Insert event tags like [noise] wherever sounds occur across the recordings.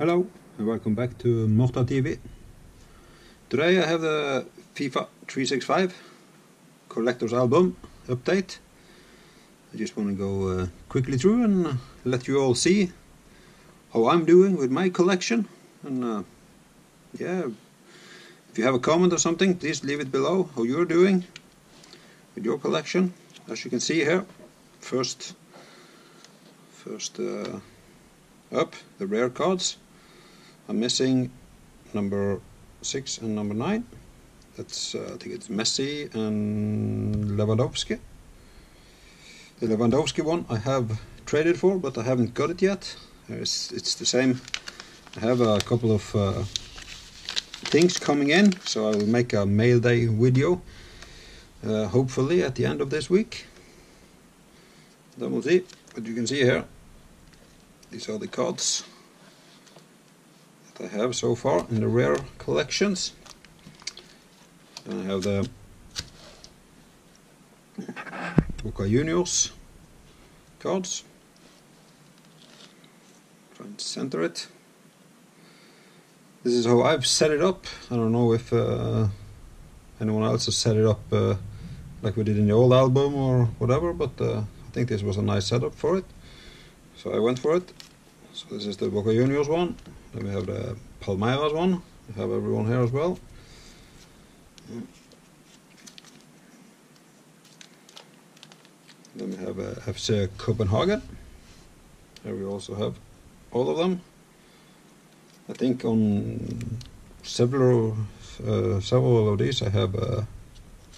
Hello and welcome back to Morta TV. Today I have the FIFA 365 collector's album update. I just want to go uh, quickly through and let you all see how I'm doing with my collection. And uh, yeah, if you have a comment or something, please leave it below how you're doing with your collection. As you can see here, first, first uh, up the rare cards. I'm missing number six and number nine. That's uh, I think it's Messi and Lewandowski. The Lewandowski one I have traded for, but I haven't got it yet. It's, it's the same. I have a couple of uh, things coming in, so I will make a mail day video. Uh, hopefully at the end of this week. Then we'll see. But you can see here, these are the cards I have so far in the rare collections. And I have the Boca Juniors cards. Try to center it. This is how I've set it up. I don't know if uh, anyone else has set it up uh, like we did in the old album or whatever, but uh, I think this was a nice setup for it. So I went for it. So this is the Boca Juniors one. Then we have the Palmeiras one. We have everyone here as well. Then we have uh, FC Copenhagen. Here we also have all of them. I think on several uh, several of these I have a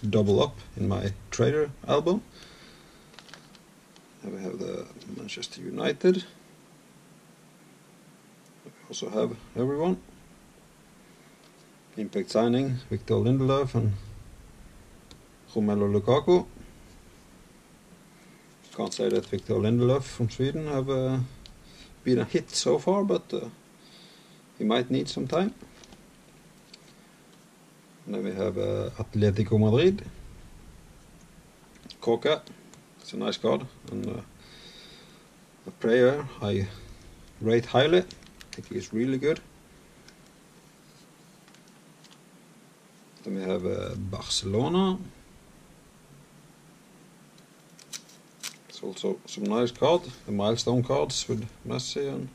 double up in my trader album. Here we have the Manchester United also have everyone. Impact signing, Victor Lindelöf and Romelu Lukaku. Can't say that Victor Lindelöf from Sweden have uh, been a hit so far, but uh, he might need some time. And then we have uh, Atletico Madrid. Koke, it's a nice card, and uh, a player I rate highly. I think he's really good. Then we have uh, Barcelona. It's also some nice card, the milestone cards with Messi and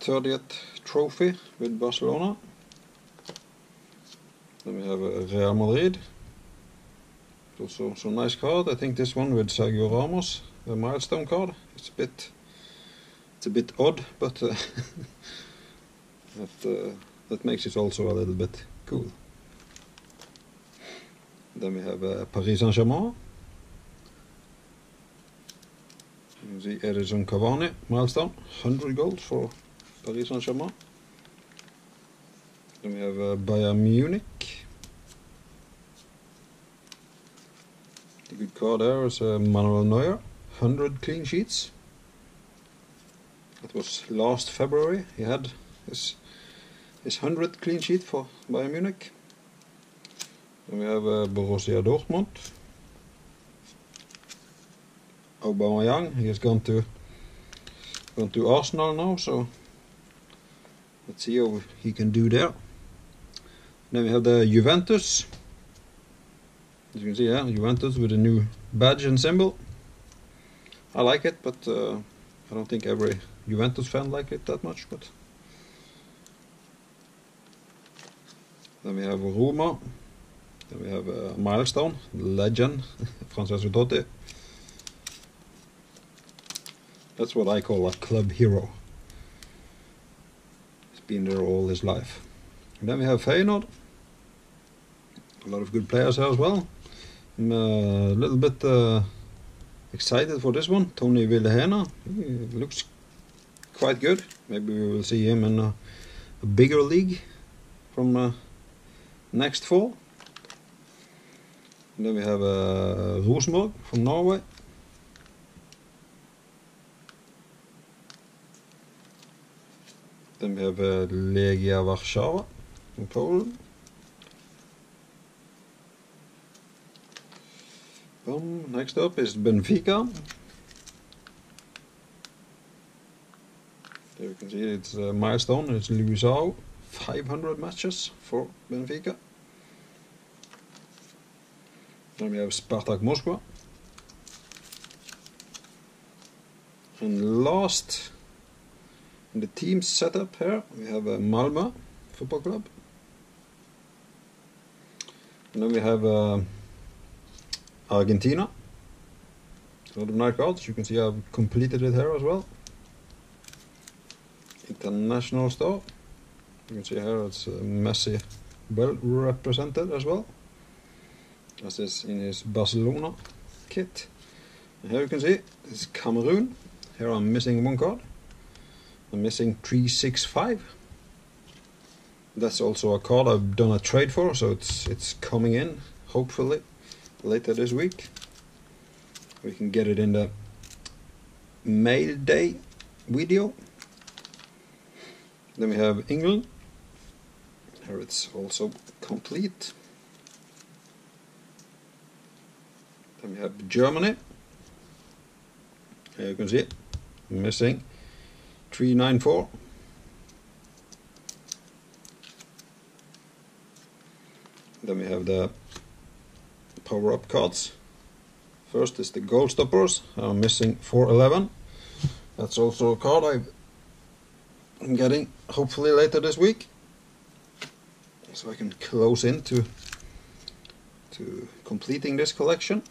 30th trophy with Barcelona. Then we have uh, Real Madrid. Also some nice card. I think this one with Sergio Ramos, the milestone card. It's a bit a bit odd, but uh, [laughs] that uh, that makes it also a little bit cool. Then we have uh, Paris Saint-Germain. You see Edinson Cavani milestone, 100 goals for Paris Saint-Germain. Then we have uh, Bayern Munich. The good card there is uh, Manuel Neuer, 100 clean sheets. That was last February. He had his his hundredth clean sheet for Bayern Munich. Then we have uh, Borussia Dortmund. Aubameyang. He has gone to gone to Arsenal now, so let's see how he can do there. Then we have the Juventus. As you can see, yeah, Juventus with a new badge and symbol. I like it, but uh, I don't think every Juventus fan like it that much, but then we have Roma. Then we have a milestone, legend, [laughs] Francesco Totti. That's what I call a club hero. He's been there all his life. And then we have Feyenoord. A lot of good players here as well. I'm a little bit uh, excited for this one. Tonny Vilhena. He looks quite good. Maybe we will see him in a, a bigger league from uh, next fall. And then we have uh, from Norway. Then we have uh, Legia Warszawa from Poland. Um, next up is Benfica. There you can see it's a milestone. It's Luisao, 500 matches for Benfica. Then we have Spartak Moscow. And last in the team setup here we have uh, Malmö Football Club. And then we have uh, Argentina. A lot of night cards. You can see I've completed it here as well. International store. You can see here it's uh, Messi well represented as well. As is in his Barcelona kit. And here you can see it's Cameroon. Here I'm missing one card. I'm missing 365. That's also a card I've done a trade for, so it's it's coming in, hopefully, later this week. We can get it in the mail day video. Then we have England. Here it's also complete. Then we have Germany. Here you can see it. Missing 394. Then we have the power up cards. First is the goal stoppers. I'm missing 411. That's also a card I've I'm getting hopefully later this week. So I can close into to completing this collection.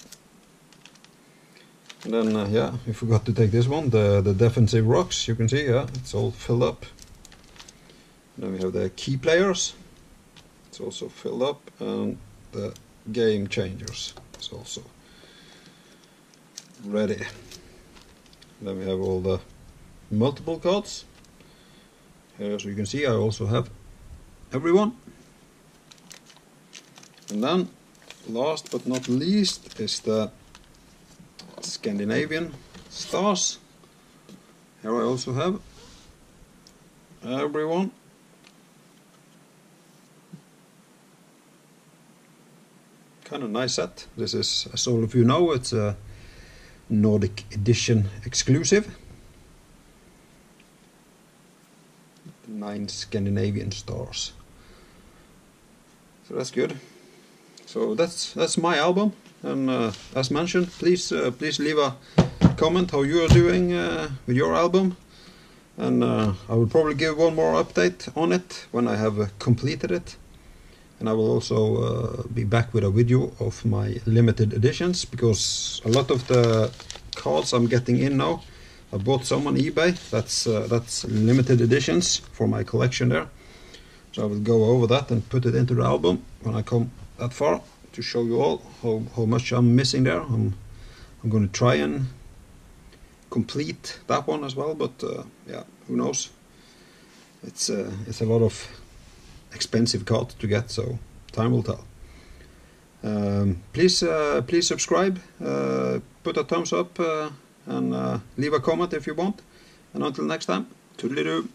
And then uh, yeah, we forgot to take this one, the the defensive rocks. You can see, yeah, it's all filled up. Then we have the key players. It's also filled up, and the game changers is also ready. Then we have all the multiple cards. Here, as you can see, I also have everyone. And then, last but not least, is the Scandinavian stars. Here I also have everyone. Kind of nice set. This is, as all of you know, it's a Nordic Edition exclusive. Nine Scandinavian stores. So that's good. So that's that's my album, and uh, as mentioned, please uh, please leave a comment how you are doing uh, with your album, and uh, I will probably give one more update on it when I have uh, completed it, and I will also uh, be back with a video of my limited editions because a lot of the cards I'm getting in now, I bought some on eBay. That's that's limited editions for my collection there. So I will go over that and put it into the album when I come that far to show you all how, how much I'm missing there. I'm, I'm going to try and complete that one as well, but uh, yeah, who knows? It's uh, it's a lot of expensive card to get, so time will tell. Um, please uh, please subscribe, uh, put a thumbs up, uh, and uh, leave a comment if you want. And until next time, toodly doo.